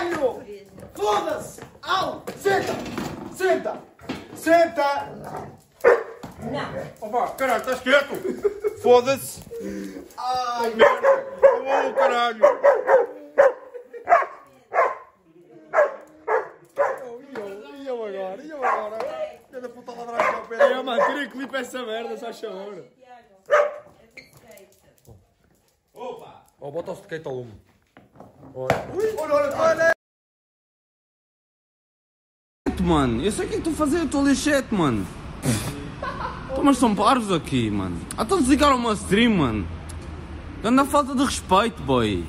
caralho! Foda-se! Au! Senta! Senta! Senta! Opa, caralho, estás quieto? Foda-se! Ai, Merda! Oh, caralho! E eu agora? E eu agora? Filha da puta ladrar para o pé. É, mano, tira clipe essa merda, só chamar. Opa! Oh, bota o skate ao lume. Olha, Olha, olha, olha! mano. Eu sei o que é que estou a fazer, estou a chat, mano. Então, mas são parvos aqui, mano. Ah, estão desligar uma stream, mano. Anda falta de respeito, boy.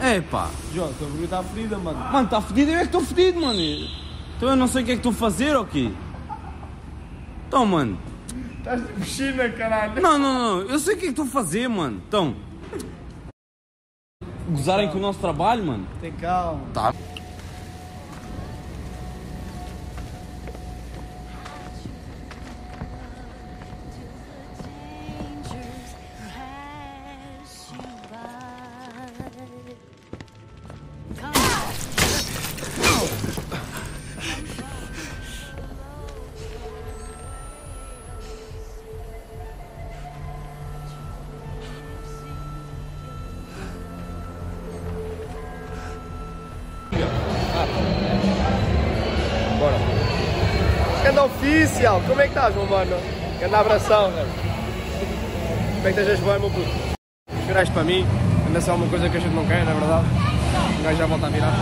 É pá. João, tua barriga está ferida, mano. Mano, está fedido, eu é que estou fedido, mano. Então eu não sei o que é que estou a fazer, ok? Então, mano. Estás de piscina, caralho. Não, não, não. Eu sei o que é que estou a fazer, mano. Então. Gozarem com o nosso trabalho, mano. Tem calma. Tá. Oficial, como é que estás, meu mano? Ganda abração, né? Como é que estás bem, meu puto? Para mim, anda só uma coisa que a gente não quer, não é verdade? O gajo já volta a virar.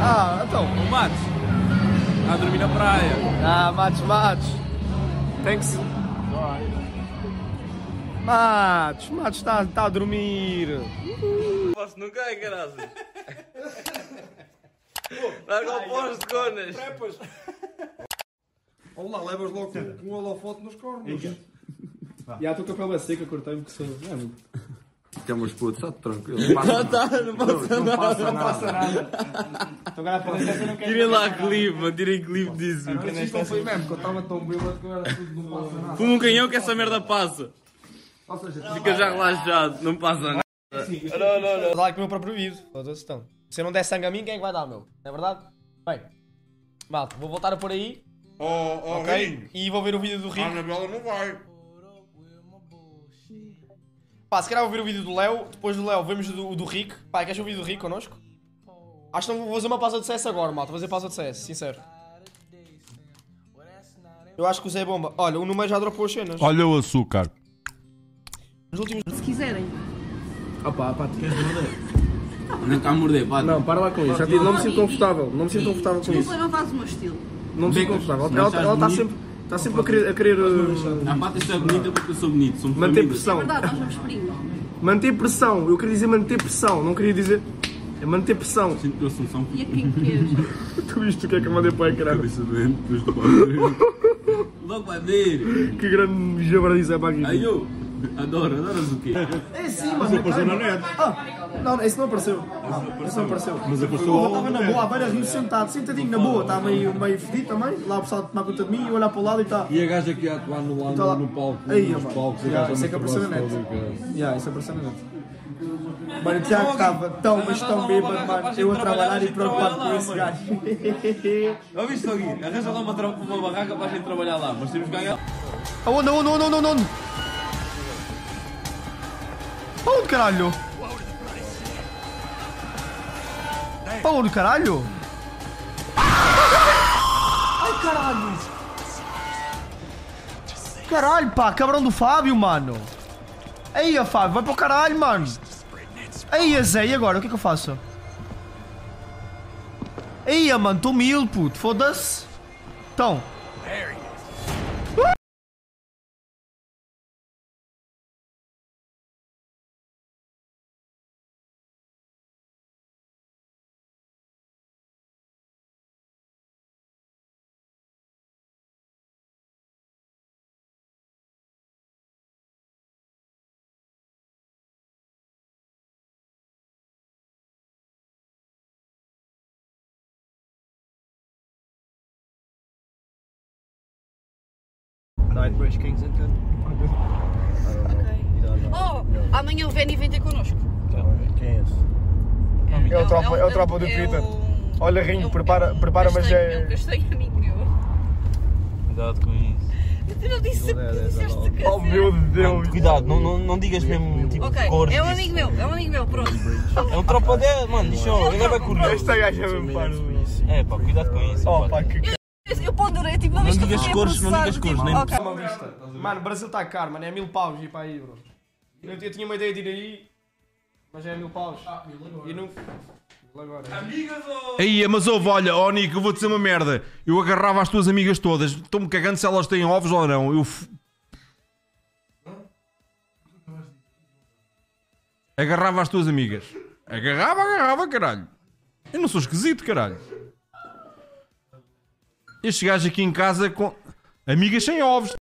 Ah, então. Ô, Matos. A dormir na praia. Ah, Matos, Matos. Tem que se. Matos, Matos está tá a dormir. Posso não cai, caralho. Larga o pós de conas. Olá, levas logo com, com um holofote nos cornos. E a tua capela seca, cortei-me que sou. É, meu. Ficamos putos, está tranquilo. Não passa nada. não passa Não passa nada. nada. Então agora para não. Tirem lá clipe. Tirem clipe disso. Isto não foi mesmo, porque eu estava tão bêbado que eu era tudo, não passa nada. Fuma um canhão que essa merda passa. Ou seja, Fica já relaxado. Não passa nada. Não, não, não. Vou dar aqui o meu próprio vídeo. Foda-se então. Se eu não der sangue a mim, quem é que vai dar, meu? Não é verdade? Bem. Malta, vou voltar a pôr aí. oh, oh, Ok? E vou ver o vídeo do a Rico. Anabela não vai. Pá, se calhar vou ver o vídeo do Léo. Depois do Léo, vemos o do, do Rico. Pá, queres ver o vídeo do Rico connosco? Acho que não vou fazer uma pausa de CS agora, malta. Vou fazer pausa de CS, sincero. Eu acho que usei bomba. Olha, o número já dropou as cenas. Olha o açúcar. Nos últimos. Se quiserem. Opa, pá, tu queres morder? Nem cá a morder, pá. Não, para lá com isso. Já te digo, não me sinto confortável. Não me sinto confortável com Não isso. foi, não faz o meu estilo. Não me sinto confortável. Ela ela está bonito. sempre, está sempre a querer, a querer uh, A pata é bonita porque eu sou bonito. Somos manter. É pressão. verdade, nós primos. Manter pressão. Eu queria dizer manter pressão. Não queria dizer. É manter pressão. Sinto que eu sou um E a quem queres? Tu viste o que é que eu mandei para o ecrã? Cabeça doente, depois do barulho. Logo vai ver. Que grande jabardice é para aqui. Aí eu. Adoro, adoras o quê? É sim, mas não apareceu na net. Ah, não, esse não apareceu. Esse não apareceu. Mas apareceu. Eu estava na boa, à beira rio sentado, sentadinho na boa. Está meio, meio fedido também. Lá o pessoal a tomar conta de mim e olhar para o lado e está. E a gaja que ia atuar no, lá Tá lá. no, no palco, Aí, nos palcos, a já, gaja isso é que apareceu na net. Yeah, isso apareceu na net. Mano, o Tiago estava tão, mas tão bêbado, mano. Eu a trabalhar e preocupado com esse gajo. Ouviste, Gui? Arranja lá uma, uma barraca para a gente trabalhar lá, mas temos que ganhar. Aonde, aonde, aonde, aonde, aonde? Aonde, caralho? Para onde, caralho? Ai, caralho! Caralho, pá, cabrão do Fábio, mano! Aí, Fábio, vai para o caralho, mano! Aí, Zé, e agora? O que é que eu faço? Aí, mano, estou mil, puto, foda-se! Então, Nightbridge Kensington. Oh, amanhã o Veni vem ter connosco. o tropa, um- é o tropa do é Twitter. um- Olha, Rinho, é um- prepara, é um prepara mas É é. castanho amigo meu. Cuidado com isso. Tu não disse disseste que Oh meu Deus! Cuidado, não, não, não digas mesmo tipo Ok, cores. é um amigo meu, é um amigo meu, pronto. É um tropa dele, mano, diz só, ele é bem curioso. Esta gaja é mesmo parvo. É pá, cuidado com isso. Oh pá, que Eu ponderei, tipo, não Não viste que eu digas cores, não digas tipo, cores, nem- ok. uma vista. Mano, o Brasil está caro, mano. É mil paus ir para aí, bro. Eu, eu tinha uma ideia de ir aí, mas é mil paus. E não. Agora. Aí, mas ouve, olha, ó Nico, eu vou dizer uma merda. Eu agarrava as tuas amigas todas. Estou-me cagando se elas têm ovos ou não. Eu. f- Agarrava as tuas amigas. Agarrava, agarrava, caralho. Eu não sou esquisito, caralho. Este gajo aqui em casa com amigas sem ovos.